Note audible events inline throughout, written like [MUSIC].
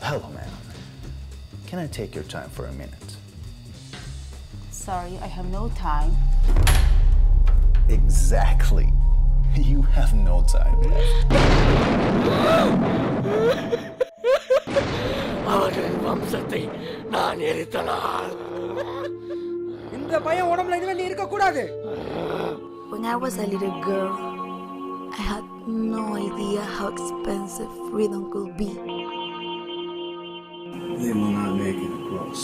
Hello, man. Can I take your time for a minute? Sorry, I have no time. Exactly. [LAUGHS] You have no time left. அவர்கள் வம்சத்தை நான் எரித்தனால் இந்த பையன் உடம்புல இனிமே நீ இருக்க கூடாது When I was a little girl, I had no idea how expensive freedom could be. They will not make it across.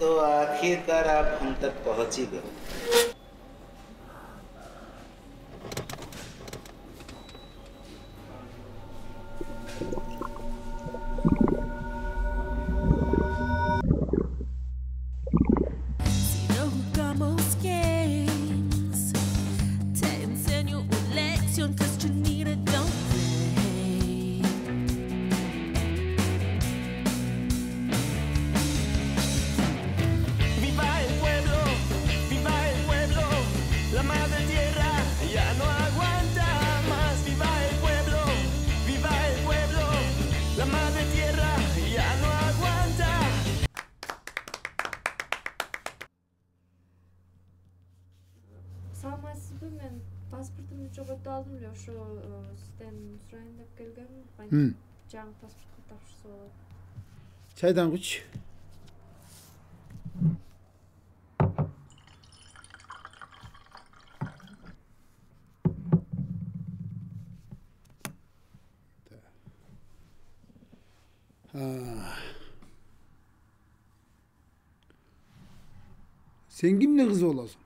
तो आखिरकार आप हम तक पहुँच ही गए мен паспортумду жоготуп алдым эле ошо э, сизден сурайын деп келгем Мм. жаңы паспортко тапшырса болот Çaydan kuç. Ha. Sen kimle kız olasın?